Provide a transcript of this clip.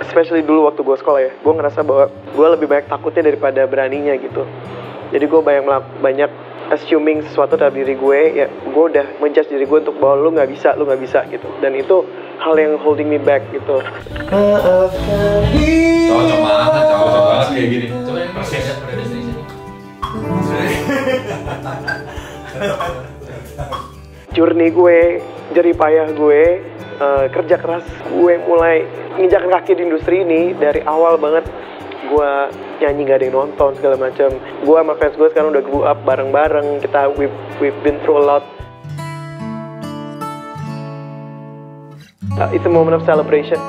especially dulu waktu gue sekolah ya gue ngerasa bahwa gue lebih banyak takutnya daripada beraninya gitu. Jadi gue banyak banyak assuming sesuatu dalam diri gue ya gue udah menjudge diri gue untuk bahwa lu nggak bisa lu nggak bisa gitu. Dan itu hal yang holding me back gitu. Cocok banget, cocok banget kayak gini. Coba yang persis ya, pada dari journey gue jerih payah gue, uh, kerja keras. Gue mulai nginjak kaki di industri ini dari awal banget. Gue nyanyi gak ada yang nonton segala macam gue sama fans gue sekarang udah grew up bareng-bareng. Kita we've, we've been through a lot. Uh, it's a moment of celebration.